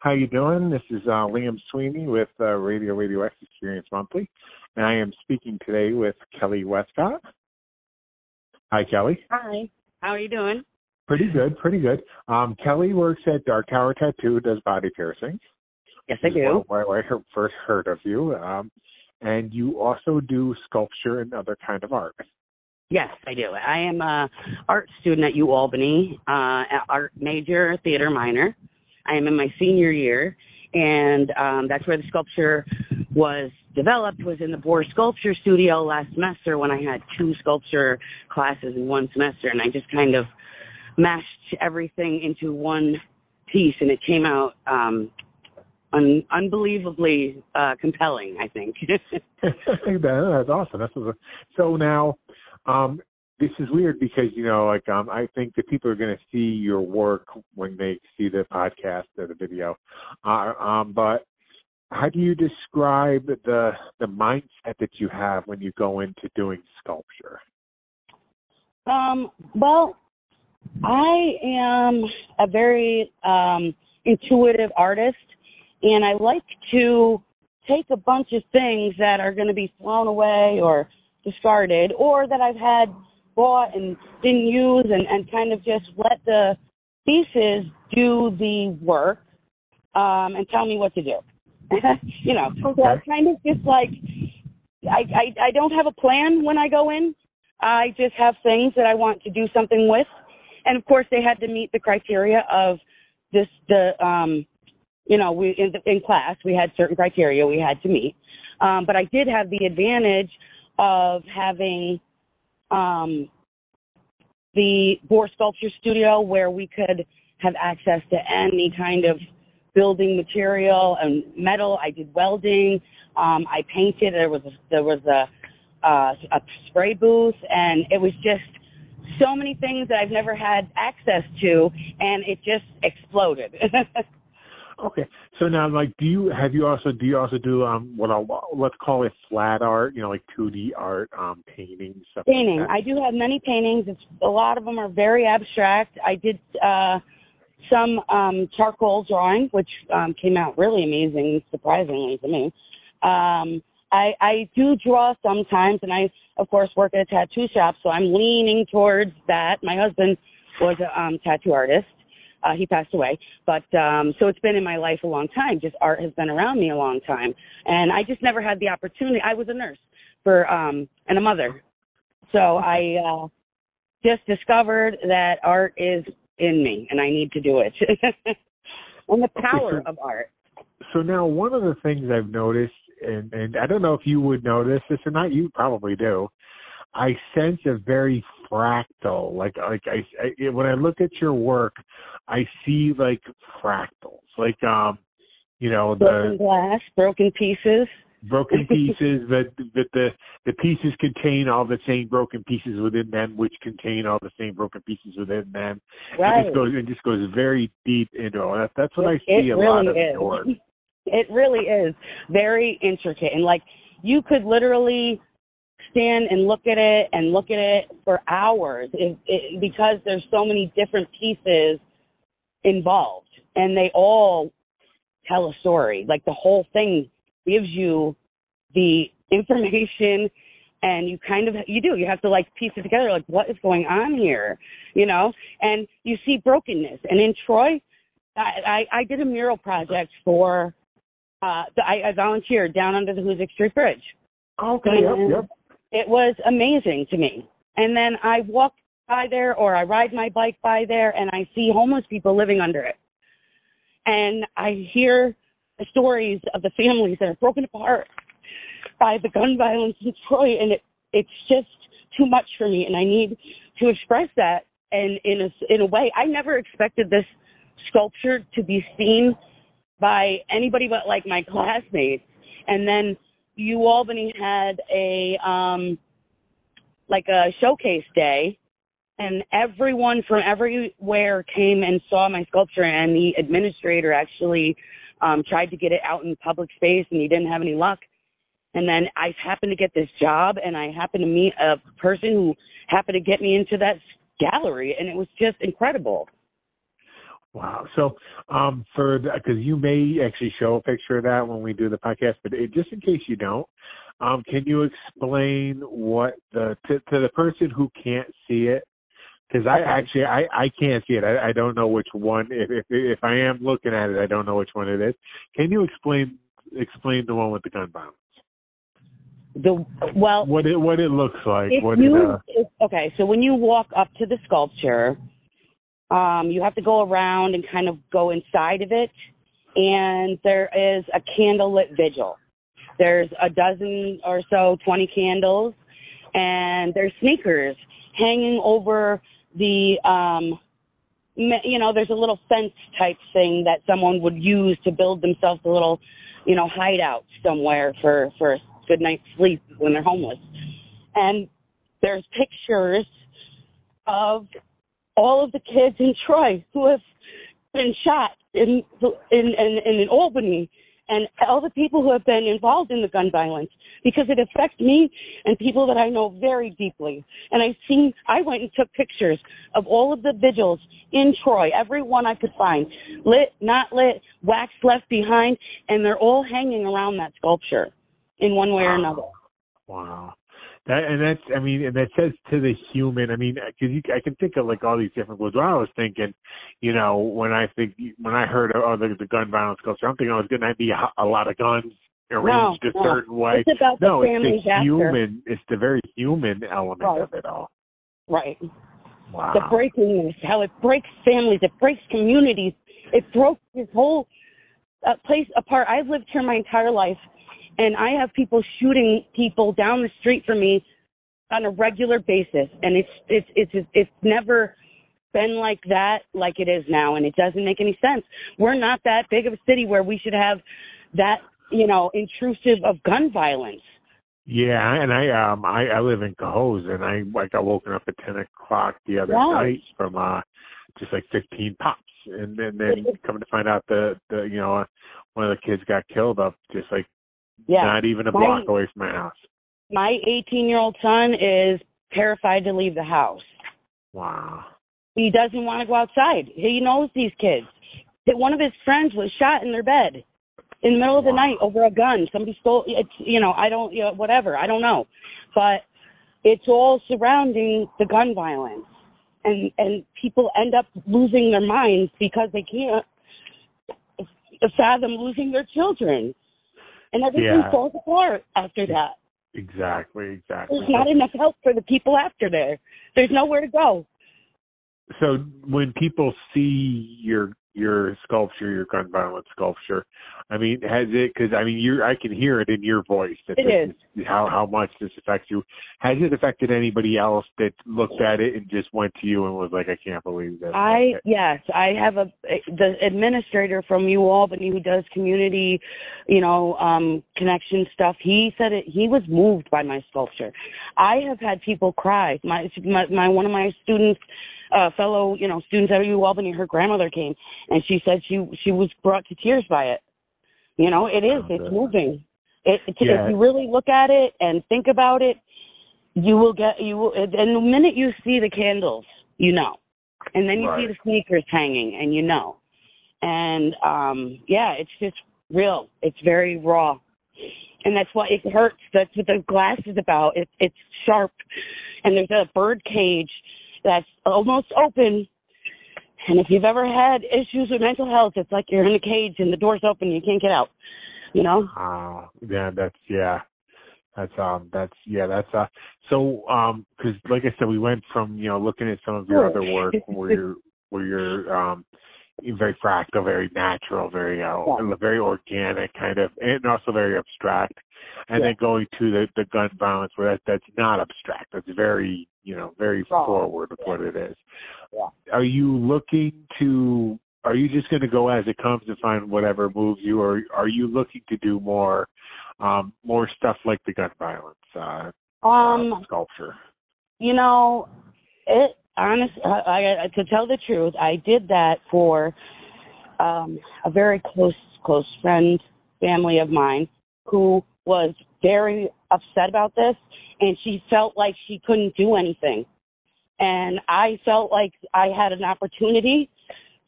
How you doing? This is uh, Liam Sweeny with uh, Radio Radio X Experience Monthly, and I am speaking today with Kelly Wescott. Hi, Kelly. Hi. How are you doing? Pretty good, pretty good. Um, Kelly works at Dark Tower Tattoo, does body piercing. Yes, I do. Where I first heard of you, um, and you also do sculpture and other kind of art. Yes, I do. I am a art student at U Albany, uh, art major, theater minor. I am in my senior year, and um, that's where the sculpture was developed. Was in the Bohr Sculpture Studio last semester when I had two sculpture classes in one semester, and I just kind of mashed everything into one piece, and it came out um, un- unbelievably uh, compelling. I think. that's awesome. That's so now. Um, this is weird because you know like um i think that people are going to see your work when they see the podcast or the video. Uh, um but how do you describe the the mindset that you have when you go into doing sculpture? Um well i am a very um intuitive artist and i like to take a bunch of things that are going to be thrown away or discarded or that i've had bought and didn't use and, and kind of just let the pieces do the work um, and tell me what to do. you know, okay. so kind of just like I, I I don't have a plan when I go in. I just have things that I want to do something with, and of course they had to meet the criteria of this the um you know we in, in class we had certain criteria we had to meet, um, but I did have the advantage of having um, the Bohr Sculpture Studio where we could have access to any kind of building material and metal. I did welding. Um, I painted. There was a, there was a uh, a spray booth, and it was just so many things that I've never had access to, and it just exploded. Okay, so now, like, do you have you also do you also do um what I'll let's call it flat art, you know, like two D art, um, painting stuff. Painting. Like I do have many paintings. It's a lot of them are very abstract. I did uh some um charcoal drawing, which um came out really amazing, surprisingly to me. Um I I do draw sometimes, and I of course work at a tattoo shop, so I'm leaning towards that. My husband was a um tattoo artist uh, he passed away, but um, so it's been in my life a long time. Just art has been around me a long time, and I just never had the opportunity. I was a nurse for um, and a mother, so I uh, just discovered that art is in me, and I need to do it. and the power of art. So now, one of the things I've noticed, and and I don't know if you would notice this or not, you probably do. I sense a very fractal. Like like I, I when I look at your work, I see like fractals, like um, you know the broken glass, broken pieces. Broken pieces, but but the the pieces contain all the same broken pieces within them, which contain all the same broken pieces within them. Right. It just goes it just goes very deep into it. That, that's what it, I see it a really lot of is. It really is very intricate, and like you could literally stand and look at it and look at it for hours it, it, because there's so many different pieces involved and they all tell a story. Like the whole thing gives you the information and you kind of you do you have to like piece it together like what is going on here you know? And you see brokenness. And in troy i i, I did a mural project for uh the, I, I volunteered down under the hoosick street bridge. Okay, yep, yep. it was amazing to me. And then i walk by there or i ride my bike by there and i see homeless people living under it and i hear the stories of the families that are broken apart by the gun violence in Troy, and it it's just too much for me, and I need to express that. And in a in a way, I never expected this sculpture to be seen by anybody but like my classmates. And then U Albany had a um like a showcase day and everyone from everywhere came and saw my sculpture and the administrator actually um tried to get it out in public space and he didn't have any luck and then I happened to get this job and I happened to meet a person who happened to get me into that gallery and it was just incredible. Wow. So, um, for the because you may actually show a picture of that when we do the podcast, but it, just in case you don't, um, can you explain what the to, to the person who can't see it? Because I actually I I can't see it. I, I don't know which one. If if if I am looking at it, I don't know which one it is. Can you explain explain the one with the gun violence? The well, what it what it looks like. If what you, it, uh, if, okay, so when you walk up to the sculpture, um, you have to go around and kind of go inside of it, and there is a candlelit vigil. There's a dozen or so, 20 candles, and there's sneakers hanging over the, um, you know, there's a little fence type thing that someone would use to build themselves a little, you know, hideout somewhere for for a good night's sleep when they're homeless. And there's pictures of all of the kids in Troy who have been shot in in in, in Albany and all the people who have been involved in the gun violence because it affects me and people that I know very deeply. And I've seen, I went and took pictures of all of the vigils in Troy, every one I could find, lit, not lit, wax left behind, and they're all hanging around that sculpture in one way or another. Wow. That and that's I mean and that says to the human. I mean, because I can think of like all these different words. What I was thinking, you know, when I think when I heard oh the, the gun violence culture, I'm thinking oh, it's going to be a, a lot of guns arranged no, a certain way. It's about no, the it's the after. human. It's the very human element right. of it all. Right. Wow. The breakingness, how it breaks families, it breaks communities. It broke this whole uh, place apart. I've lived here my entire life and I have people shooting people down the street from me on a regular basis, and it's it's it's it's never been like that like it is now, and it doesn't make any sense. We're not that big of a city where we should have that you know intrusive of gun violence. Yeah, and I um I I live in Cohoes, and I like I got woken up at ten o'clock the other Wow. night from uh just like fifteen pops, and then then coming to find out the the you know one of the kids got killed up just like Yeah. not even a My- block away from my house. My 18 year old son is terrified to leave the house. Wow. He doesn't want to go outside. He knows these kids. That one of his friends was shot in their bed in the middle of the Wow. night over a gun. Somebody stole it's you know, I don't you know, whatever, I don't know. But it's all surrounding the gun violence. And and people end up losing their minds because they can't fathom losing their children. And everything Yeah. falls apart after that. Exactly, exactly. There's not enough help for the people after there. There's nowhere to go. So when people see your your sculpture, your gun violence sculpture, I mean, has it? Because I mean, you I can hear it in your voice that It this is how how much this affects you. Has it affected anybody else that looked at it and just went to you and was like, I can't believe this? I yes, I have a the administrator from U Albany who does community, you know, um connection stuff. He said it. He was moved by my sculpture. I have had people cry. My my, my one of my students, uh, fellow you know students at U Albany, her grandmother came and she said she she was brought to tears by it. You know, it is. Oh, It's moving. It, it, Yeah. If you really look at it and think about it, you will get you. Will, and the minute you see the candles, you know, and then you see the sneakers hanging, and you know, and um yeah, it's just real. It's very raw, and that's why it hurts. That's what the glass is about. It, it's sharp, and there's a bird cage that's almost open. And if you've ever had issues with mental health, it's like you're in a cage and the door's open and you can't get out. You know? Uh, yeah, that's yeah, that's um, that's yeah, that's uh. So um, because like I said, we went from you know looking at some of your other work where you're where you're um, you're very fractal, very natural, very uh, Yeah. very organic kind of, and also very abstract. And Yeah. then going to the the gun violence where that that's not abstract. That's very you know very forward with what it is. Yeah. Are you looking to are you just going to go as it comes and find whatever moves you, or are you looking to do more, um, more stuff like the gun violence uh, Um, uh, sculpture? you know, it honest. I, I, to tell the truth, I did that for um, a very close close friend, family of mine, who was very upset about this, and she felt like she couldn't do anything, and I felt like I had an opportunity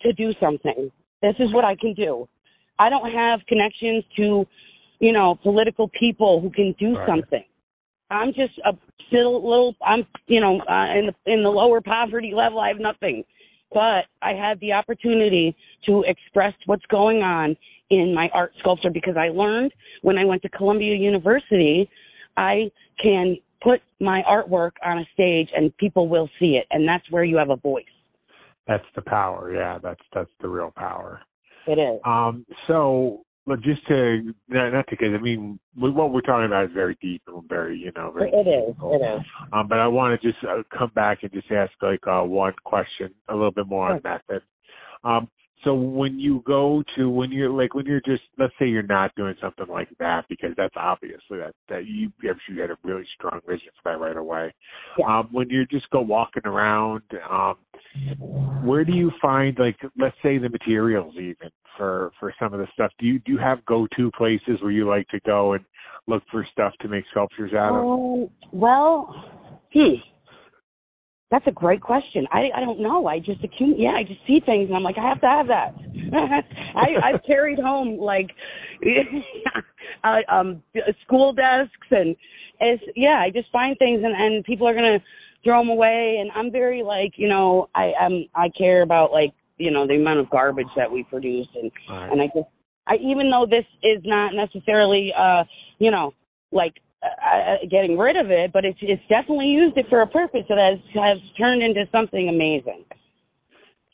to do something. This is what I can do. I don't have connections to, you know, political people who can do Right. something. I'm just a still little. I'm, you know, uh, in the in the lower poverty level. I have nothing, but I had the opportunity to express what's going on in my art sculpture because I learned when I went to Columbia University, I can put my artwork on a stage and people will see it, and that's where you have a voice. That's the power. Yeah, that's that's the real power. It is. Um, so, but just to not, not to, cause I mean, what we're talking about is very deep and very, you know, very. It is. technical. It is. Um, but I want to just uh, come back and just ask like uh, one question, a little bit more on method. Um, so when you go to when you're like when you're just let's say you're not doing something like that because that's obviously that that you I'm sure you had a really strong vision for that right away. Yeah. Um, when you just go walking around, um, where do you find like let's say the materials even for for some of the stuff? Do you do you have go to places where you like to go and look for stuff to make sculptures out of? Um, well, hmm. That's a great question. I I don't know. I just accumulate. Yeah, I just see things and I'm like, I have to have that. I I've carried home like, uh, um, school desks and it's yeah. I just find things and and people are gonna throw them away and I'm very like you know I I'm I care about like you know the amount of garbage that we produce and Right. and I just I even though this is not necessarily uh you know like uh, getting rid of it, but it's it's definitely used it for a purpose that has has turned into something amazing.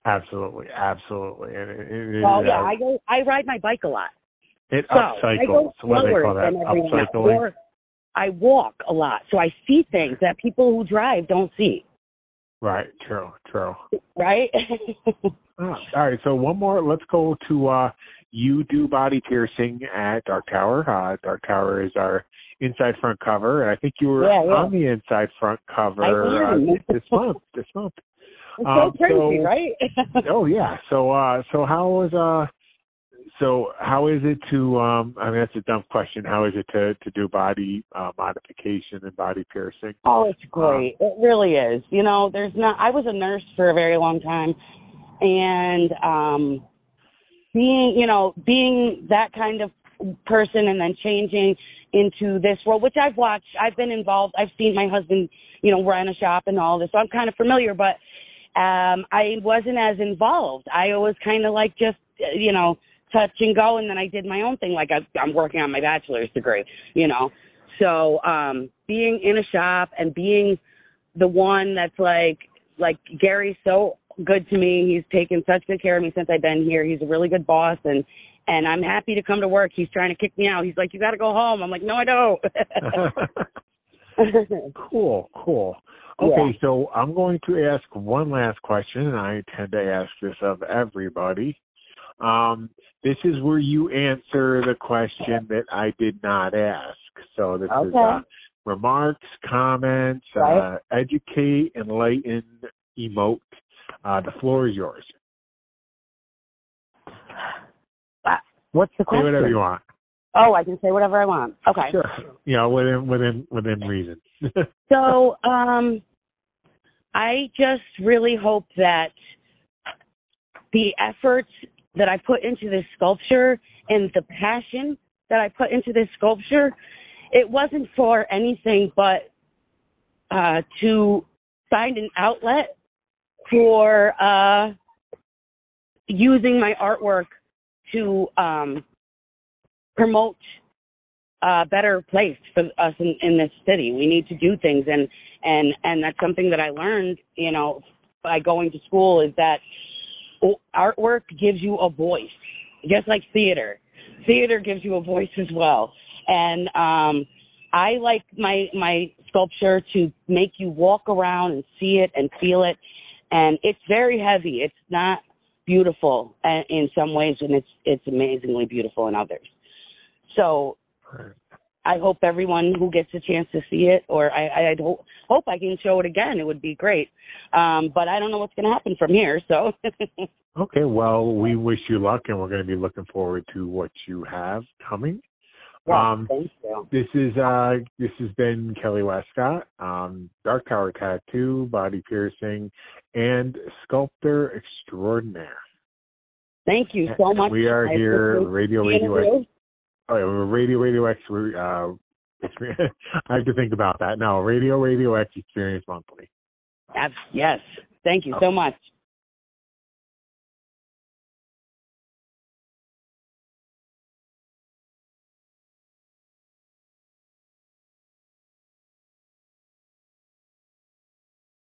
Absolutely, absolutely. It, it, it, Well, yeah, uh, I go I ride my bike a lot, it so I upcycles. go What do they slower call that? than everyone else. Upcycling. Or I walk a lot, so I see things that people who drive don't see. Right. True. True. Right? Oh, all right. So one more. Let's go to uh, you do body piercing at Dark Tower. Uh, Dark Tower is our inside front cover, and I think you were Yeah, yeah. on the inside front cover uh, this month. This month. it's Um, so crazy, so- right? oh yeah. So uh, so how was uh, so how is it to um? I mean that's a dumb question. How is it to to do body uh, modification and body piercing? Oh, it's great. it really is. You know, there's not. I was a nurse for a very long time, and um, being, you know, being that kind of person, and then changing into this world, which I've watched. I've been involved. I've seen my husband, you know, run a shop and all this, so I'm kind of familiar. But um, I wasn't as involved. I was kind of like just, you know, touch and go, and then I did my own thing. Like I, I'm working on my bachelor's degree, you know. So um being in a shop and being the one that's like like Gary's so good to me. He's taken such good care of me since I've been here. He's a really good boss and and I'm happy to come to work. He's trying to kick me out. He's like, You gotta go home. I'm like, No I don't cool, cool. Yeah. Okay, so I'm going to ask one last question, and I tend to ask this of everybody. Um, this is where you answer the question that I did not ask. So this is uh, remarks, comments, uh, educate, enlighten, emote. Uh, the floor is yours. What's the Say question? whatever you want. Oh, I can say whatever I want. Okay. Sure. You know, within within within reason. So, um, I just really hope that the efforts that I put into this sculpture and the passion that I put into this sculpture, it wasn't for anything but uh, to find an outlet for uh, using my artwork to um, promote a better place for us in, in this city. We need to do things, and and and that's something that I learned, you know, by going to school is that artwork gives you a voice, just like theater. Theater gives you a voice as well, and um, I like my my sculpture to make you walk around and see it and feel it, and it's very heavy. It's not beautiful in some ways, and it's it's amazingly beautiful in others. So I hope everyone who gets a chance to see it, or I, I I'd ho- hope I can show it again. It would be great. Um, but I don't know what's going to happen from here. So Okay, well, we wish you luck, and we're going to be looking forward to what you have coming. Um. This is uh, this has been Kelly Wescott, um, Dark Tower Tattoo, body piercing, and sculptor extraordinaire. Thank you so much. We are I here, Radio Radio X. Oh, yeah, Radio Radio X. uh, experience. I have to think about that. No, Radio Radio X Experience Monthly. That's, yes. Thank you so much.